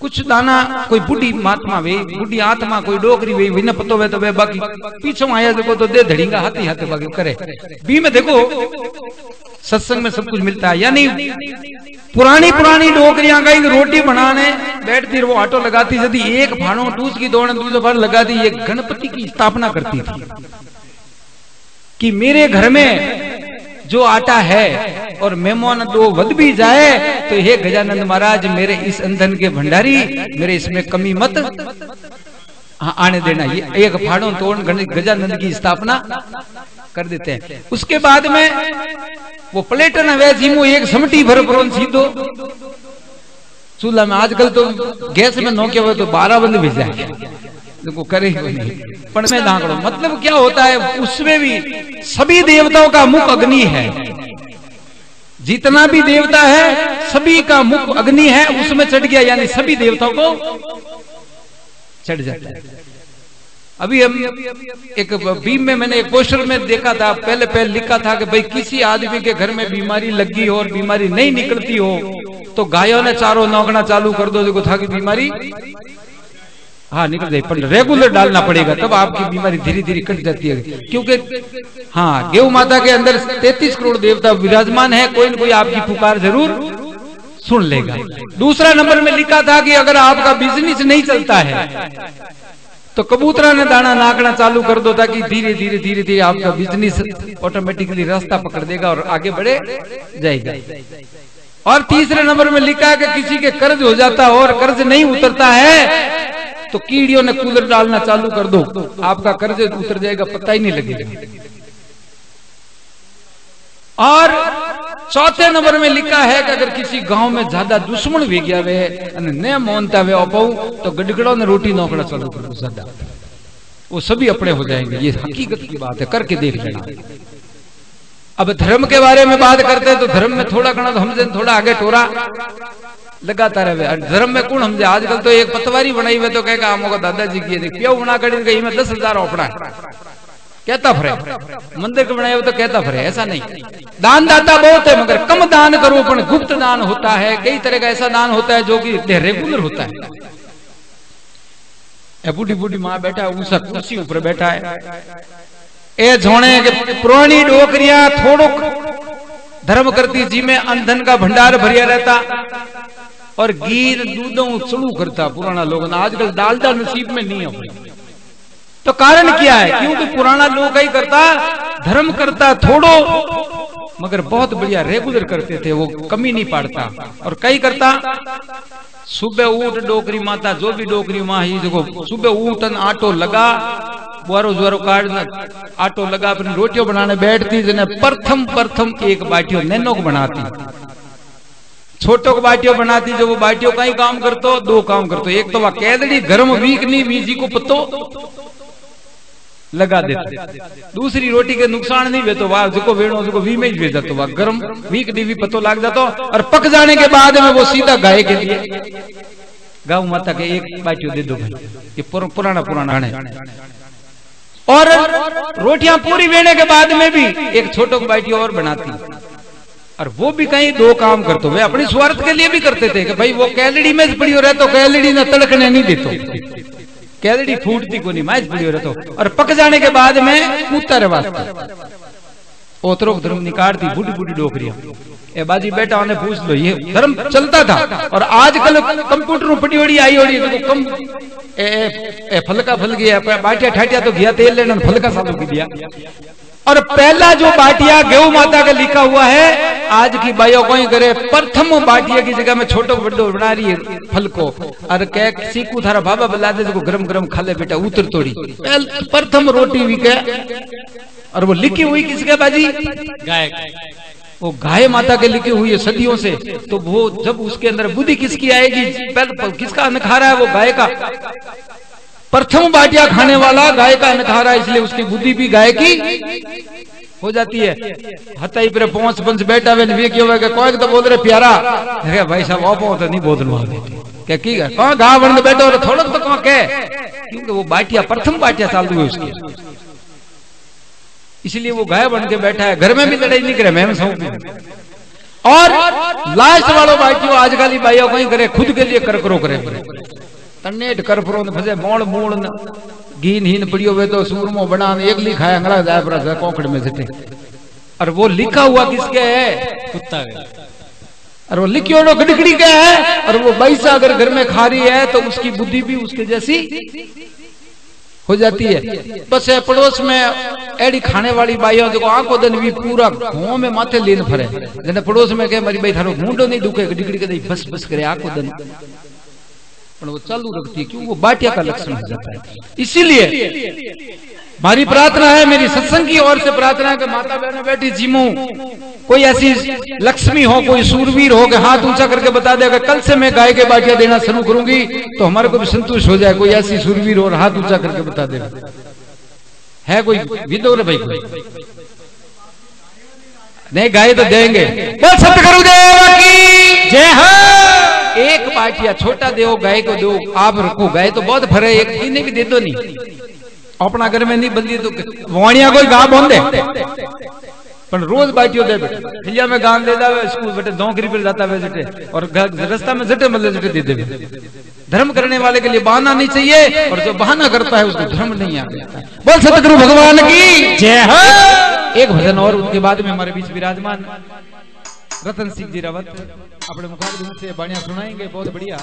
कुछ दाना कोई बुढ़ी महात्मा वे, बुढ़ी आत्मा कोई डोकरी वे विन पतो वे तो वे, बाकी पीछे आया देखो तो दे धड़ीगा हाथी हाथे बाकी करे। बी में देखो, सत्संग में सब कुछ मिलता है। यानी पुरानी पुरानी डोकरियाँ गई रोटी बनाने, बैठती वो ऑटो लगाती यदि एक फाणो दूस की दौड़, दूसरे फाड़ लगाती, ये गणपति की स्थापना करती थी। कि मेरे घर में जो आटा है और मेहमान दो वध भी जाए तो हे गजानंद महाराज, मेरे इस अंधन के भंडारी, मेरे इसमें कमी मत। हाँ आने देना, ये एक फाड़ो, तोड़ गजानंद की स्थापना कर देते हैं। उसके बाद में वो प्लेटन जीमो एक समटी भर भरो सीधो। चूल्हा में आजकल तो गैस में नौके हुए तो बारह बंद भेज देखो, करे नहीं। मैं दांगड़ो मतलब क्या होता है, उसमें भी सभी देवताओं का मुख अग्नि है। जितना भी देवता है, सभी का मुख अग्नि है, उसमें चढ़ गया, यानी सभी देवताओं को चढ़ जाता है। अभी हम एक बीम में मैंने एक पोस्टर में देखा था, पहले पहले लिखा था कि भाई किसी आदमी के घर में बीमारी लगी हो और बीमारी नहीं निकलती हो तो गायों ने चारों नौकना चालू कर दो, देखो था कि बीमारी हाँ निकल जाए पर रेगुलर डालना पड़ेगा, तब आपकी बीमारी धीरे धीरे कट जाती है। क्योंकि हाँ गेहूँ माता के अंदर तैतीस करोड़ देवता विराजमान है, कोई ना कोई आपकी पुकार ज़रूर सुन लेगा। दूसरा नंबर में लिखा था कि अगर आपका बिज़नेस नहीं चलता है तो कबूतरा ने दाना नाकना चालू कर दो ताकि धीरे धीरे धीरे धीरे आपका बिज़नेस ऑटोमेटिकली रास्ता पकड़ देगा और आगे बढ़े जाएगा। और तीसरे नंबर में लिखा है कि किसी के कर्ज हो जाता है और कर्ज नहीं उतरता है तो कीड़ियों ने कूलर डालना चालू कर दो। आपका कर्ज उतर जाएगा, पता ही नहीं लगेगा। और चौथे नंबर में लिखा है कि अगर किसी गाँव में ज़्यादा दुश्मन भी गया वे न मोनता वे अपाऊ तो गडगड़ों ने रोटी नौकड़ा चालू कर दो ज़्यादा। वो सभी अपने हो जाएँगे। ये हकीकत की बात है, करके देख लेना। अब धर्म के बारे में बात करते हैं तो धर्म में थोड़ा घना तो हमसे थोड़ा आगे टोरा। लगाता रहे। धर्म में कौन समझे आजकल तो एक पतवारी बनाई हुई तो कहेगा हम दादाजी की प्यो बना कर? दस हज़ार ओपड़ा कहता फरे मंदिर के बनाए हुए तो कहता फरे ऐसा नहीं। दान दाता बहुत है, मगर कम दान करो, पर गुप्त दान होता है। कई तरह का ऐसा दान होता है जो कि रेगुलर होता है। बूढ़ी बूढ़ी माँ बैठा है उसका कुर्सी ऊपर बैठा है। ए, झोने के पुरानी डोकरिया थोड़ो धर्म करती, जी में अंधन का भंडार भरिया रहता। और गीर दूधों चलू करता पुराना लोग। आजकल डालडा नसीब में नहीं है तो कारण क्या है? क्योंकि पुराना लोग ही करता, धर्म करता थोड़ो, मगर बहुत बढ़िया रेगुलर करते थे, वो कमी नहीं पाड़ता। और कई करता, सुबह उठ डोकरी माता, जो भी डोकरी माँ ही, देखो, सुबह उठ आटो लगा, बुआरो जुआरो काट आटो लगा फिर रोटियों बनाने बैठती जिन्हें प्रथम प्रथम एक बाटियों नैनो को बनाती। छोटो को बाटियों बनाती, जो वो बाटियों का ही काम करतो, दो काम करतो। एक तो वह कैदड़ी, गर्म वीक नहीं, वीजी को पत्तो लगा देते। दूसरी रोटी के नुकसान नहीं, वे तो वाह जो वेणो जो वी में ही भेजा तो वाह गर्म वीक डी पतो लाग जातो। और पक जाने के बाद में वो सीधा गाय के लिए। गाँव माता के एक बाटी दे दो भाई, ये पुराना पुराना है और रोटियाँ पूरी बेने के बाद में भी एक छोटो बाटी और बनाती। और वो भी कहीं दो काम करते वे अपनी स्वार्थ के लिए भी करते थे कि भाई वो कैलड़ी में पड़ी हो रहे तो कैलड़ी ने तड़कने नहीं देते। कैलड़ी फूटती को नहीं मैच पड़ी हो। रहे तो और पक जाने के बाद में कूदता रहे वास्ते। ओतरो धर्म निकालती बूढ़ी बूढ़ी डोकरिया। ए बाजी बेटा उन्हें पूछ लो ये धर्म चलता था। और आजकल कंप्यूटर पड़ी बड़ी आई होड़ी देखो कम। ए, ए, ए फलका फल गया बाटिया ठाटिया तो गया तेल लेना फलका सालों की दिया। और पहला जो बाटिया गेहूँ माता का लिखा हुआ है, आज की बाइयों को करे, प्रथम बाटिया की जगह में छोटो बड़ो बना रही है फल को कह, सीकू थारा बाबा बुला दे गरम गरम खा ले बेटा, उतर तोड़ी। प्रथम रोटी भी कह और वो लिखी हुई किसके बाजी? गाय वो गाय माता के लिखी हुई है सदियों से। तो वो जब उसके अंदर बुद्धि किसकी आएगी? पहले किसका अनखारा है वो गाय का? प्रथम बाटिया खाने वाला गाय का अनखारा इसलिए उसकी बुद्धि भी गाय की हो जाती है। हताई पर पहुँच, पंच बैठा वे वे क्यों है कोई तो बोल रहे, प्यारा। अरे भाई साहब, आप तो नहीं बोल क्या की है कौन गा बन बैठो थोड़ा तो कौन कह? क्योंकि वो बाटिया, प्रथम बाटिया चालू है उसकी। इसलिए वो गाय बन के बैठा है। घर में भी लड़ाई नहीं करे, मैं सौ और लास्ट वालों बाइटियों आजकल बाइयों कहीं करे, खुद के लिए कर करो करे। तन्नेट कर परो फसे मोड़ मूड़ न। घीन हीन पड़ियो वे तो सूरमो बना एक लिखा है अंगड़ा जाए पर कोकड़ में सिटे। और वो लिखा हुआ किसके है? कुत्ता और वो लिखियो नो गड़गड़ी का है। और वो बैसा अगर घर में खा रही है तो उसकी बुद्धि भी उसके जैसी हो जाती है। बस है पड़ोस में एडी खाने वाली बाइयों देखो आँखों दिन भी पूरा घों में माथे लेन फरे। जने पड़ोस में कहे मेरी भाई थारो मुंडो नहीं दुखे डिगड़ी के बस बस करे आँखों दिन। पर वो चालू रखती है क्यों? वो बाटिया का लक्षण हो जाता है। इसीलिए हमारी प्रार्थना है मेरी सत्संग की ओर से प्रार्थना है कि माता बहन बैठी जीमू। कोई ऐसी लक्ष्मी हो कोई सूरवीर हो कि हाथ ऊँचा करके बता दे अगर कल से मैं गाय के बाटिया देना शुरू करूँगी तो हमारे को भी संतुष्ट हो जाए कोई ऐसी सूरवीर और हाथ ऊँचा करके बता दे। है कोई विदोर भाई कोई नहीं गाय तो देंगे। बोल सतगुरुदेव की जय हो। एक बाटिया छोटा दो गाय को दो आप रखो। गाय तो बहुत फरे, एक इन्हें भी दे दो नहीं। अपना घर में नहीं बंदी तो वाणिया कोई गा बोंदे पर रोज बाटियो दे बेटे भैया में गान ले जावे, स्कूल बेटे नौकरी पर जाता है बेटे और रास्ता में जटे मतलब जटे दे दे धर्म करने वाले के लिए बहाना नहीं चाहिए, और जो बहाना करता है, उसको धर्म नहीं आ गया बोल सतगुरु भगवान की। जय हो। एक भजन और, उसके बाद में हमारे बीच विराजमान। रतन सिंह जी रावत अपने मुखार से बाणिया सुनाएँगे बहुत बढ़िया।